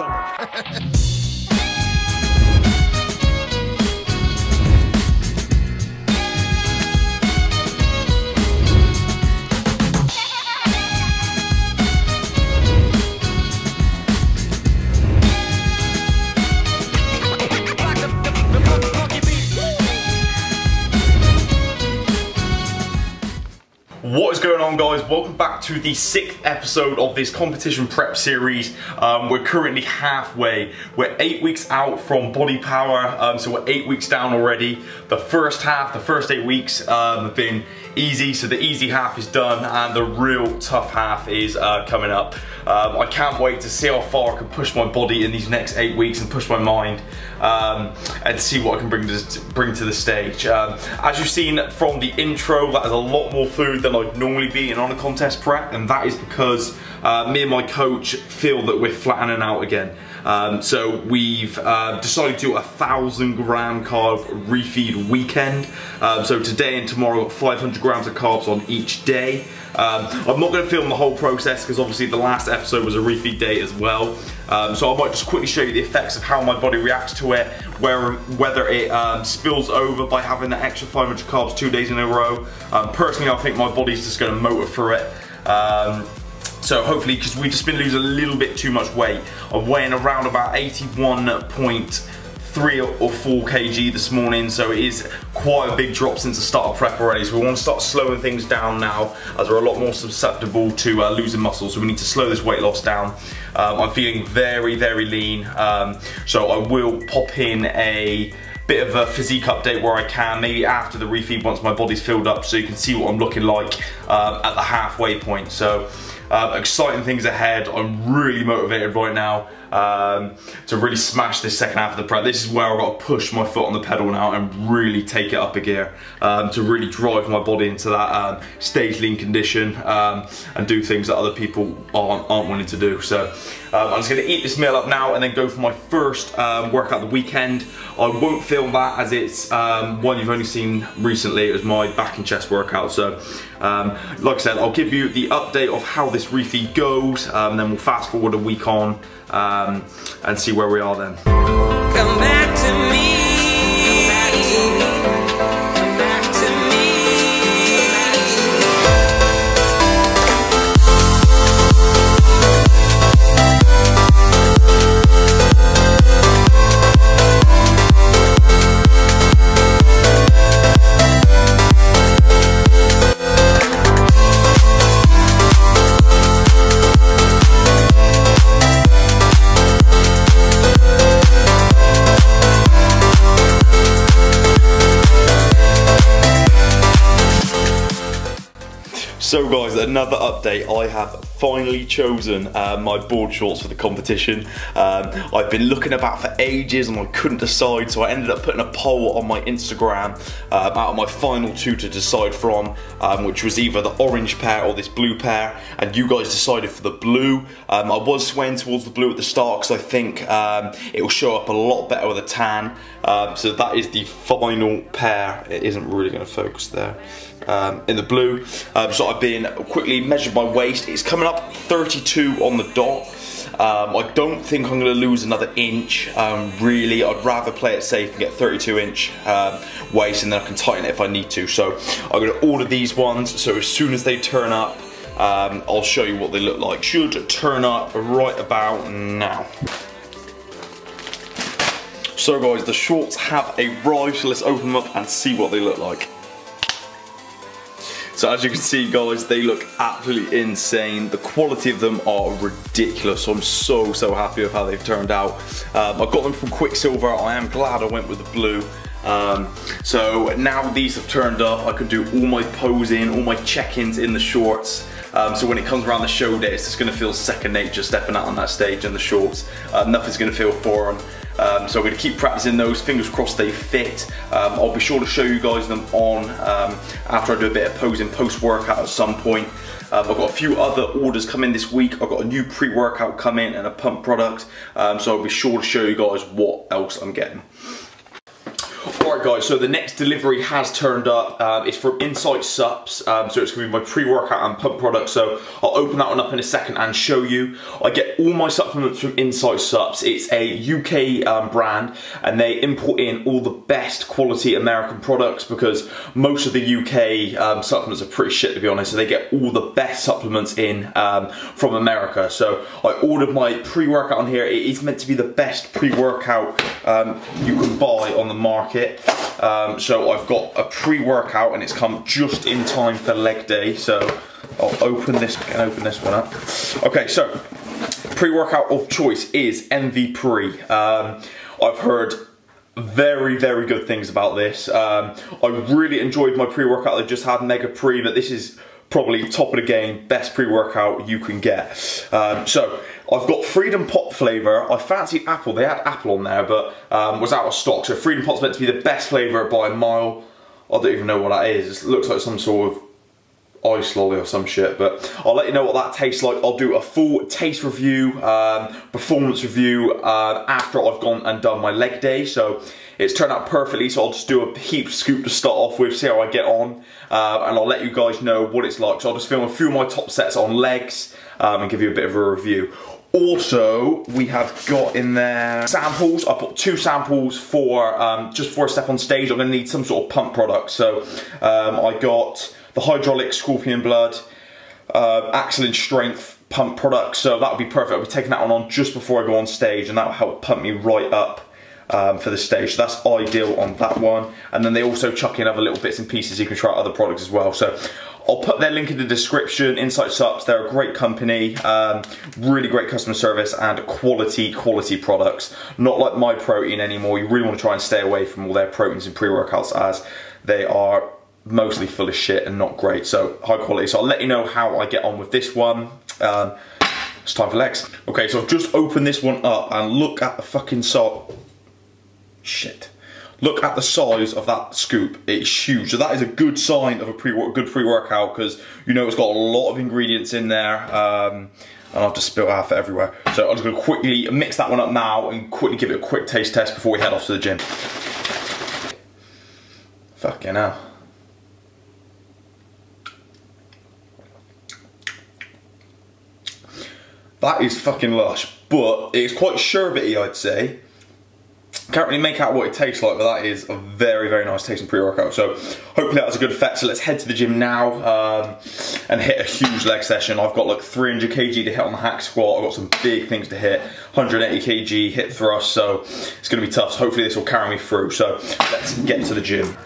summer. Welcome back to the sixth episode of this competition prep series. Um, we're currently halfway. We're eight weeks out from Body Power, um, so we're eight weeks down already. The first half, the first eight weeks um, have been easy, so the easy half is done and the real tough half is uh, coming up. Um, I can't wait to see how far I can push my body in these next eight weeks and push my mind um, and see what I can bring to, bring to the stage. Um, as you've seen from the intro, that is a lot more food than I'd normally be eating on a contest prep and that is because uh, me and my coach feel that we're flattening out again. Um, so we've uh, decided to do a thousand gram carb refeed weekend. Um, so today and tomorrow, 500 grams of carbs on each day. Um, I'm not going to film the whole process because obviously the last episode was a refeed day as well. Um, so I might just quickly show you the effects of how my body reacts to it, where, whether it um, spills over by having that extra 500 carbs two days in a row. Um, personally, I think my body's just going to motor through it. Um, so hopefully, because we've just been losing a little bit too much weight. I'm weighing around about 81.3 or 4 kg this morning, so it is quite a big drop since the start of prep already. So we want to start slowing things down now, as we're a lot more susceptible to uh, losing muscle. So we need to slow this weight loss down. Um, I'm feeling very, very lean, um, so I will pop in a bit of a physique update where I can, maybe after the refeed once my body's filled up so you can see what I'm looking like um, at the halfway point. So uh, exciting things ahead. I'm really motivated right now um, to really smash this second half of the prep. This is where I've got to push my foot on the pedal now and really take it up a gear um, to really drive my body into that um, stage lean condition um, and do things that other people aren't, aren't willing to do. So um, I'm just gonna eat this meal up now and then go for my first um, workout the weekend. I won't film that as it's one you've only seen recently. It was my back and chest workout. So like I said, I'll give you the update of how this refeed goes and then we'll fast forward a week on um, and see where we are then. Another update. I have finally chosen uh, my board shorts for the competition. Um, I've been looking about for ages and I couldn't decide, so I ended up putting a poll on my Instagram uh, out of my final two to decide from, um, which was either the orange pair or this blue pair, and you guys decided for the blue. Um, I was swaying towards the blue at the start because I think um, it will show up a lot better with a tan. Um, so that is the final pair. It isn't really going to focus there um, in the blue. So I've been quickly measured my waist. It's coming up 32 on the dot. Um, I don't think I'm going to lose another inch. Um, really, I'd rather play it safe and get 32 inch um, waist, and then I can tighten it if I need to. So I'm going to order these ones. So as soon as they turn up, um, I'll show you what they look like. Should turn up right about now. So guys, the shorts have arrived, so let's open them up and see what they look like. So as you can see guys, they look absolutely insane. The quality of them are ridiculous. So I'm so, so happy with how they've turned out. Um, I got them from Quiksilver. I am glad I went with the blue. Um, so now these have turned up, I can do all my posing, all my check-ins in the shorts. Um, so when it comes around the show day, it's just gonna feel second nature stepping out on that stage in the shorts. Uh, nothing's gonna feel foreign. Um, so I'm going to keep practicing those, fingers crossed they fit. Um, I'll be sure to show you guys them on um, after I do a bit of posing post-workout at some point. Um, I've got a few other orders coming this week. I've got a new pre-workout coming and a pump product. Um, so I'll be sure to show you guys what else I'm getting. Alright guys, so the next delivery has turned up. Uh, it's from Insight Supps, um, so it's going to be my pre-workout and pump product. So I'll open that one up in a second and show you. I get all my supplements from Insight Supps. It's a UK um, brand and they import in all the best quality American products because most of the UK um, supplements are pretty shit to be honest. So they get all the best supplements in um, from America. So I ordered my pre-workout on here. It is meant to be the best pre-workout um, you can buy on the market. Um, so I've got a pre-workout and it's come just in time for leg day. So I'll open this and open this one up. Okay, so pre-workout of choice is MV Pre. Um, I've heard very very good things about this um, I really enjoyed my pre-workout I just had Mega Pre but this is probably top of the game best pre-workout you can get um, so I've got Freedom Pop flavour. I fancy apple. They had apple on there, but um, was out of stock. So Freedom Pop's meant to be the best flavour by a mile. I don't even know what that is. It looks like some sort of ice lolly or some shit but I'll let you know what that tastes like I'll do a full taste review um, performance review uh, after I've gone and done my leg day so it's turned out perfectly so I'll just do a heap scoop to start off with see how I get on uh, and I'll let you guys know what it's like so I'll just film a few of my top sets on legs um, and give you a bit of a review also, we have got in there samples. I put two samples for um, just before I step on stage. I'm to need some sort of pump product. So um, I got the hydraulic scorpion blood, uh, Axe and Sledge pump product. So that would be perfect. I'll be taking that one on just before I go on stage, and that will help pump me right up. Um, for the stage. So that's ideal on that one. And then they also chuck in other little bits and pieces you can try other products as well. So I'll put their link in the description. Insight Supps, they're a great company, um, really great customer service and quality, quality products. Not like my protein anymore. You really want to try and stay away from all their proteins and pre-workouts as they are mostly full of shit and not great. So high quality. So I'll let you know how I get on with this one. Um, it's time for legs. Okay, so I've just opened this one up and look at the fucking salt. Shit. Look at the size of that scoop. It's huge. So that is a good sign of a pre good pre-workout because you know it's got a lot of ingredients in there. Um, and I've just spilled half it everywhere. So I'm just gonna quickly mix that one up now and quickly give it a quick taste test before we head off to the gym. Fucking hell. That is fucking lush, but it's quite sherbety, I'd say. Can't really make out what it tastes like, but that is a very, very nice tasting pre-workout. So hopefully that was a good effect. So let's head to the gym now um, and hit a huge leg session. I've got like 300 kg to hit on the hack squat. I've got some big things to hit. 180 kg hip thrust, so it's gonna be tough. So hopefully this will carry me through. So let's get to the gym.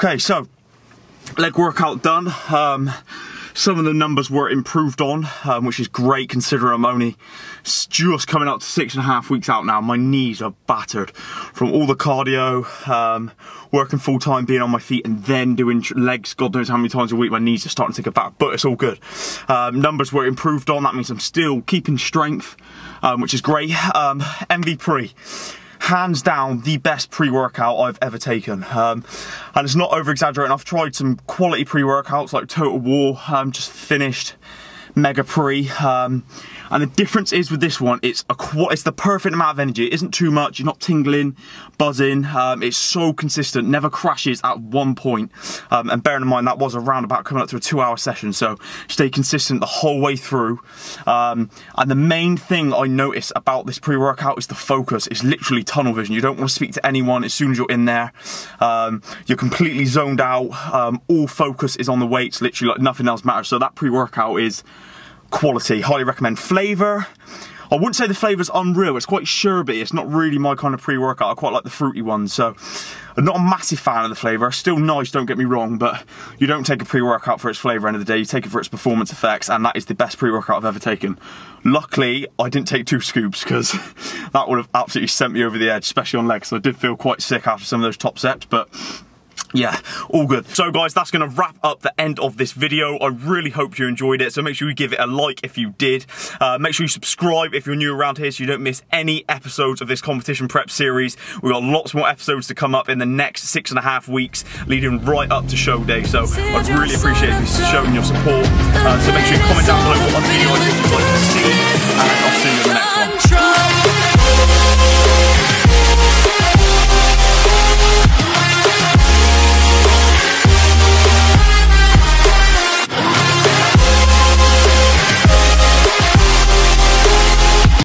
Okay, so leg workout done. Um, some of the numbers were improved on, um, which is great considering I'm only just coming up to six and a half weeks out now. My knees are battered from all the cardio, um, working full time, being on my feet, and then doing legs. God knows how many times a week. My knees are starting to get back, but it's all good. Um, numbers were improved on. That means I'm still keeping strength, um, which is great. Um, MVP hands down the best pre-workout I've ever taken. Um, and it's not over exaggerating. I've tried some quality pre-workouts like Total War, um, just finished Mega Pre. Um, and the difference is with this one, it's a it's the perfect amount of energy. It isn't too much. You're not tingling, buzzing. Um, it's so consistent. Never crashes at one point. Um, and bearing in mind that was around about coming up to a two-hour session, so stay consistent the whole way through. Um, and the main thing I notice about this pre-workout is the focus. It's literally tunnel vision. You don't want to speak to anyone as soon as you're in there. Um, you're completely zoned out. Um, all focus is on the weights. Literally, like nothing else matters. So that pre-workout is quality. Highly recommend. Flavour, I wouldn't say the flavour's unreal. It's quite sherbety. It's not really my kind of pre-workout. I quite like the fruity ones. So I'm not a massive fan of the flavour. Still nice, don't get me wrong, but you don't take a pre-workout for its flavour end of the day. You take it for its performance effects, and that is the best pre-workout I've ever taken. Luckily, I didn't take two scoops because that would have absolutely sent me over the edge, especially on legs. I did feel quite sick after some of those top sets, but yeah, all good. So guys, that's gonna wrap up the end of this video. I really hope you enjoyed it. So make sure you give it a like if you did. Uh, make sure you subscribe if you're new around here so you don't miss any episodes of this competition prep series. We've got lots more episodes to come up in the next six and a half weeks, leading right up to show day. So I'd really appreciate you showing your support. Uh, so make sure you comment down below what other video I think you'd like to see. And I'll see you in the next one.